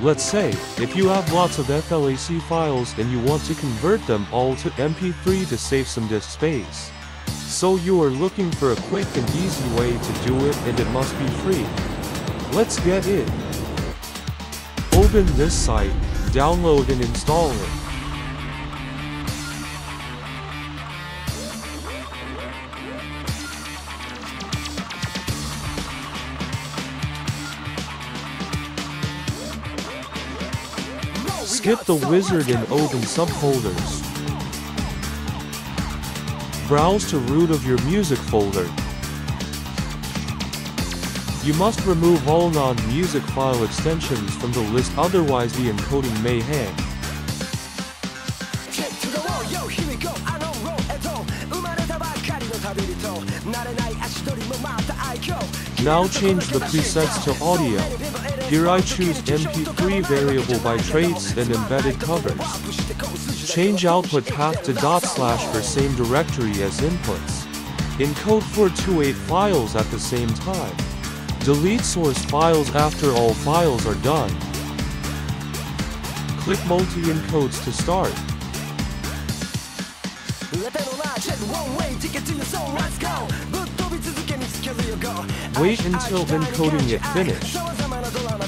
Let's say, if you have lots of FLAC files and you want to convert them all to MP3 to save some disk space. So you are looking for a quick and easy way to do it and it must be free. Let's get it. Open this site, download and install it. Skip the wizard and open subfolders. Browse to root of your music folder. You must remove all non-music file extensions from the list otherwise the encoding may hang. Now change the presets to audio. Here I choose MP3 variable bitrates and embedded covers. Change output path to dot slash for same directory as inputs. Encode 428 files at the same time. Delete source files after all files are done. Click multi-encodes to start. Wait until encoding it finished.様々なドラマ